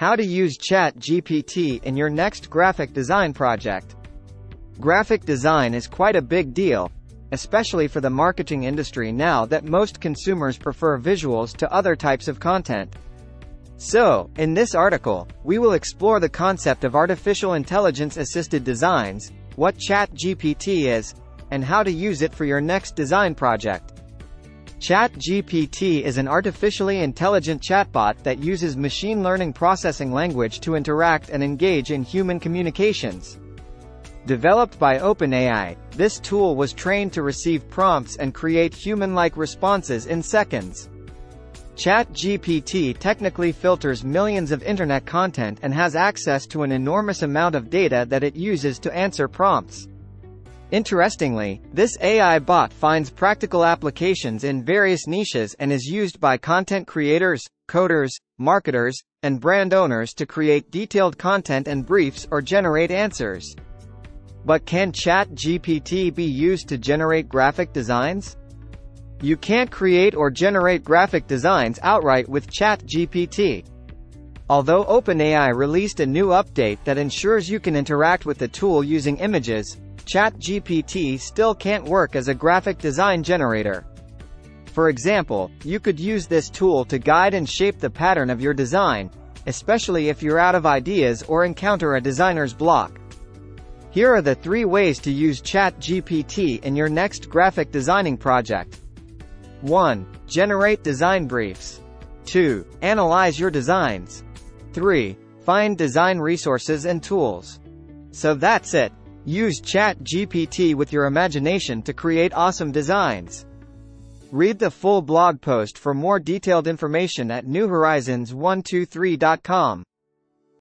How to use ChatGPT in your next graphic design project. Graphic design is quite a big deal, especially for the marketing industry now that most consumers prefer visuals to other types of content. So, in this article, we will explore the concept of artificial intelligence-assisted designs, what ChatGPT is, and how to use it for your next design project. ChatGPT is an artificially intelligent chatbot that uses machine learning processing language to interact and engage in human communications. Developed by OpenAI, this tool was trained to receive prompts and create human-like responses in seconds. ChatGPT technically filters millions of internet content and has access to an enormous amount of data that it uses to answer prompts. Interestingly, this AI bot finds practical applications in various niches and is used by content creators, coders, marketers, and brand owners to create detailed content and briefs or generate answers. But can ChatGPT be used to generate graphic designs? You can't create or generate graphic designs outright with ChatGPT. Although OpenAI released a new update that ensures you can interact with the tool using images, ChatGPT still can't work as a graphic design generator. For example, you could use this tool to guide and shape the pattern of your design, especially if you're out of ideas or encounter a designer's block. Here are the three ways to use ChatGPT in your next graphic designing project. 1. Generate design briefs. 2. Analyze your designs. 3. Find design resources and tools. So that's it. Use ChatGPT with your imagination to create awesome designs. Read the full blog post for more detailed information at newhorizons123.com.